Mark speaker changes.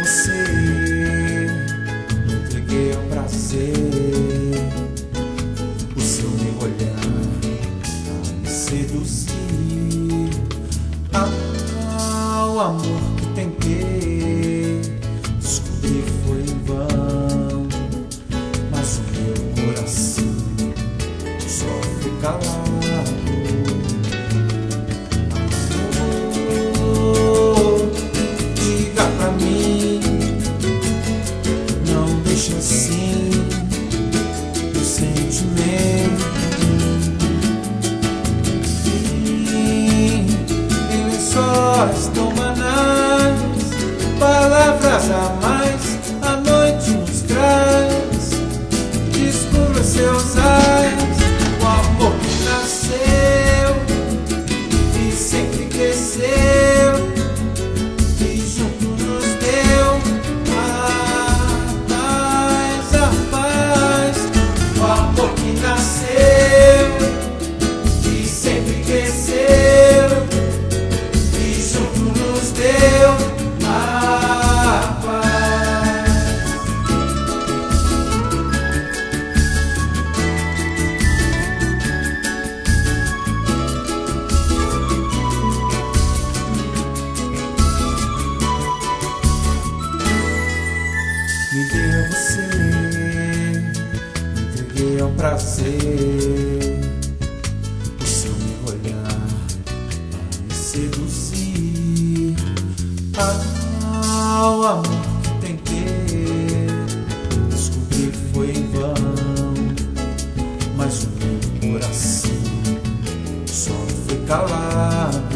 Speaker 1: você, me entreguei ao prazer. O seu meu olhar me seduzir. Ah, o amor que tentei descobrir foi em vão. Mas o meu coração calado. Amor, trust prazer. O seu meu olhar a me seduzir. Ah, o amor que tentei descobrir foi em vão. Mas o meu coração só foi calado.